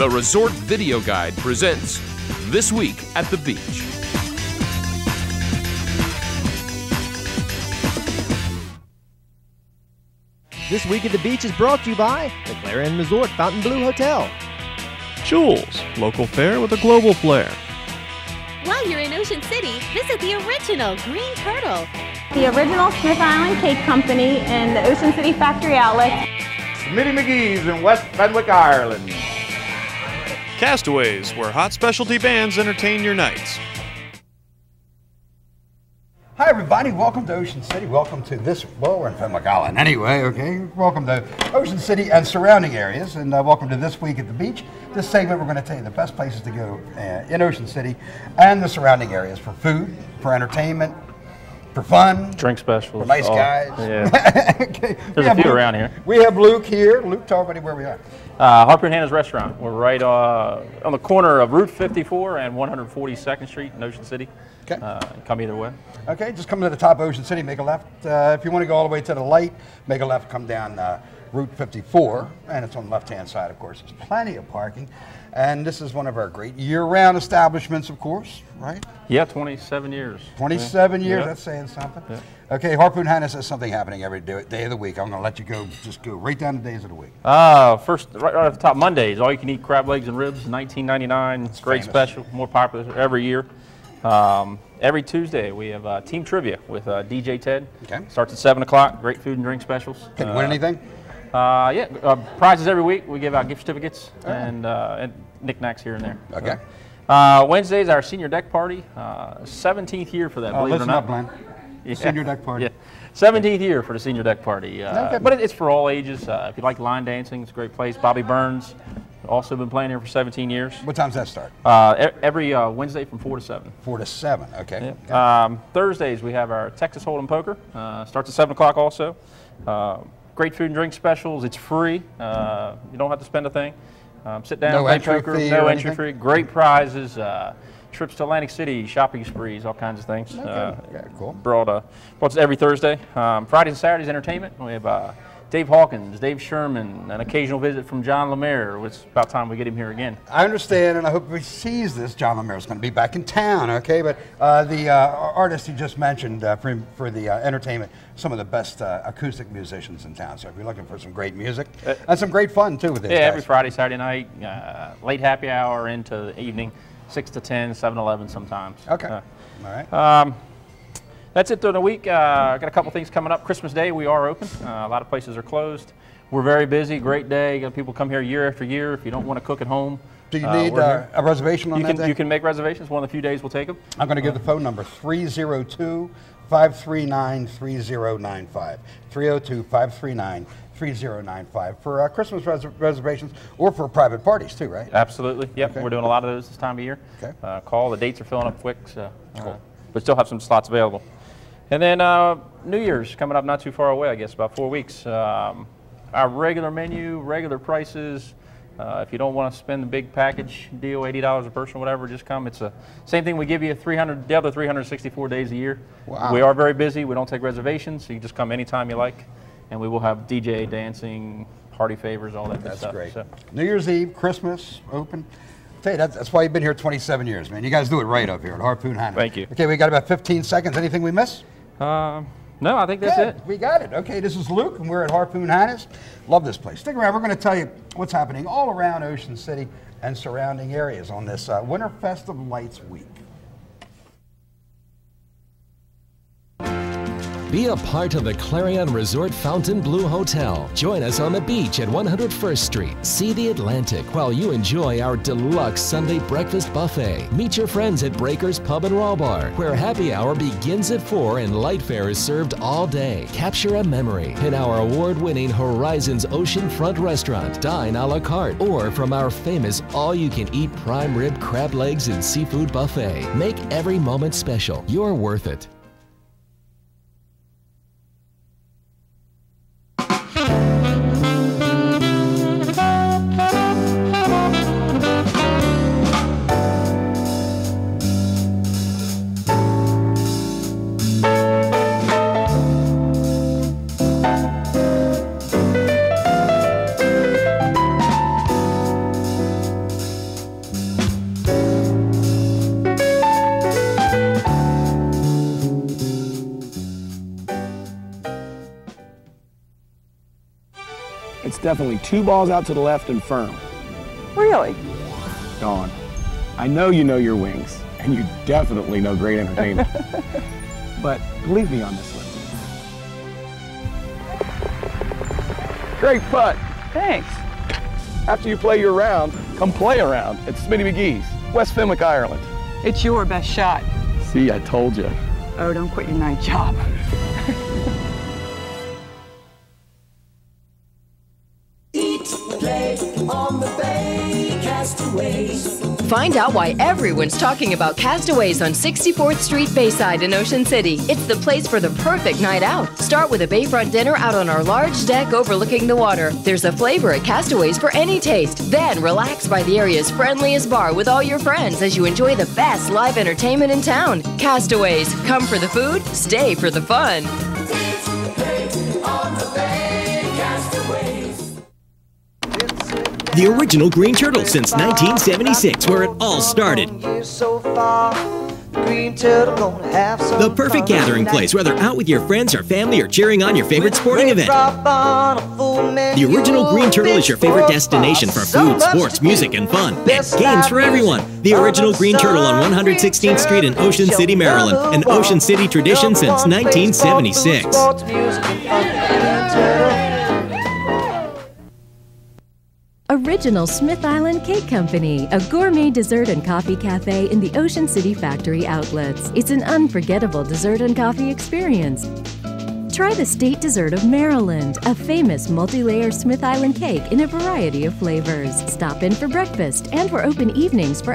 The Resort Video Guide presents This Week at the Beach. This week at the beach is brought to you by the Clarion Resort Fontainebleau Hotel. Jules, local fare with a global flair. While you're in Ocean City, visit the original Green Turtle. The original Smith Island Cake Company and the Ocean City Factory Outlet. Smitty McGee's in West Fenwick, Ireland. Castaways, where hot specialty bands entertain your nights. Hi, everybody. Welcome to Ocean City. Welcome to this. Well, we're in Fenwick Island anyway, okay? Welcome to Ocean City and surrounding areas, and uh, welcome to This Week at the Beach. This segment, we're going to tell you the best places to go uh, in Ocean City and the surrounding areas for food, for entertainment, for fun, Drink specials. for nice all- guys. Yeah. okay. There's a few Luke- around here. We have Luke here. Luke, tell everybody where we are. Uh, Harpoon Hannah's Restaurant. We're right uh, on the corner of Route 54 and 142nd Street in Ocean City. Okay. Uh, come either way. Okay, just come to the top of Ocean City, make a left. Uh, if you want to go all the way to the light, make a left, come down uh, Route 54, and it's on the left-hand side, of course. There's plenty of parking, and this is one of our great year-round establishments, of course, right? Yeah, 27 years. 27 years, Yeah. that's saying something. Yeah. Okay, Harpoon Hannah says something happening every day, of the week. I'm going to let you go, just go right down the days of the week. Uh, first, right, right off the top, Mondays, all you can eat crab legs and ribs, 19.99. It's great famous. special, more popular every year. Um, every Tuesday, we have uh, team trivia with uh, DJ Ted. Okay. Starts at 7 o'clock. Great food and drink specials. Can you Uh, win anything? Uh, yeah, uh, prizes every week. We give out gift certificates and, uh, and knickknacks here and there. Okay. Uh, Wednesdays, our senior deck party. Uh, 17th year for that, Oh, believe it or up, not. Glenn. Yeah. Senior deck party. Yeah. 17th year for the senior deck party. Uh, Okay. But it, it's for all ages. Uh, if you like line dancing, it's a great place. Bobby Burns, also been playing here for 17 years. What time's that start? Uh, every uh, Wednesday from 4 to 7. Four to seven. Okay. Okay. Um, Thursdays, we have our Texas Hold'em Poker. Uh, starts at 7 o'clock also. Great food and drink specials. It's free. Uh, you don't have to spend a thing. Um, sit down, No play entry poker. fee no entry fee. Great prizes. Uh, trips to Atlantic City, shopping sprees, all kinds of things. Uh, Okay, cool. Brought, uh, brought every Thursday. Um, Fridays and Saturdays, entertainment. We have uh, Dave Hawkins, Dave Sherman, an occasional visit from John Lemaire. It's about time we get him here again. I understand, and I hope he sees this. John Lemire is going to be back in town, okay? But uh, the uh, artist you just mentioned uh, for, for the uh, entertainment, some of the best uh, acoustic musicians in town. So if you're looking for some great music and some great fun too with this, Uh, Yeah, every Friday, Saturday night, uh, late happy hour into the evening, 6 to 10, 7 11 sometimes. Okay. Uh, All right. um, that's it through the week. Uh, got a couple things coming up. Christmas Day, we are open. Uh, a lot of places are closed. We're very busy. Great day. Got people come here year after year. If you don't want to cook at home, Do you uh, need uh, a reservation on you that can day? you can make reservations. One of the few days we'll take them. I'm going to give the phone number 302 539 3095. 302 539 3095 for uh, Christmas res- reservations or for private parties too, right? Absolutely. Yep. Okay. We're doing a lot of those this time of year. Okay. Uh, call. The dates are filling up quick. So, uh, but still have some slots available. And then uh, New Year's coming up not too far away. I guess about four weeks. Um, our regular menu, regular prices. Uh, if you don't want to spend the big package deal, eighty dollars a person, whatever, just come. It's a same thing. We give you 300, the other 364 days a year. Wow. We are very busy. We don't take reservations, so you just come anytime you like, and we will have DJ dancing, party favors, all that That's stuff. great. So- New Year's Eve, Christmas, open. Tell you, that's, that's why you've been here 27 years, man. You guys do it right up here at Harpoon Hannah. Thank you. Okay, we got about 15 seconds. Anything we miss? Um, no, I think that's Good. it. We got it. Okay, this is Luke, and we're at Harpoon Hannah's. Love this place. Stick around. We're going to tell you what's happening all around Ocean City and surrounding areas on this uh, Winterfest of Lights week. Be a part of the Clarion Resort Fontainebleau Hotel. Join us on the beach at 101st Street. See the Atlantic while you enjoy our deluxe Sunday breakfast buffet. Meet your friends at Breakers Pub and Raw Bar, where happy hour begins at 4 and light fare is served all day. Capture a memory in our award-winning Horizons Oceanfront restaurant. Dine a la carte or from our famous all-you-can-eat prime rib crab legs and seafood buffet. Make every moment special. You're worth it. Definitely two balls out to the left and firm. Really? Dawn, I know you know your wings, and you definitely know great entertainment. but believe me on this one. Great putt. Thanks. After you play your round, come play around at Smitty McGee's, West Fenwick, Ireland. It's your best shot. See, I told you. Oh, don't quit your night job. Find out why everyone's talking about Castaways on 64th Street Bayside in Ocean City. It's the place for the perfect night out. Start with a bayfront dinner out on our large deck overlooking the water. There's a flavor at Castaways for any taste. Then relax by the area's friendliest bar with all your friends as you enjoy the best live entertainment in town. Castaways, come for the food, stay for the fun. The original Green Turtle since 1976, where it all started. The perfect gathering place, whether out with your friends or family or cheering on your favorite sporting event. The original Green Turtle is your favorite destination for food, sports, music, and fun. And games for everyone. The original Green Turtle on 116th Street in Ocean City, Maryland. An Ocean City tradition since 1976. Original Smith Island Cake Company, a gourmet dessert and coffee cafe in the Ocean City Factory outlets. It's an unforgettable dessert and coffee experience. Try the state dessert of Maryland, a famous multi-layer Smith Island cake in a variety of flavors. Stop in for breakfast and we're open evenings for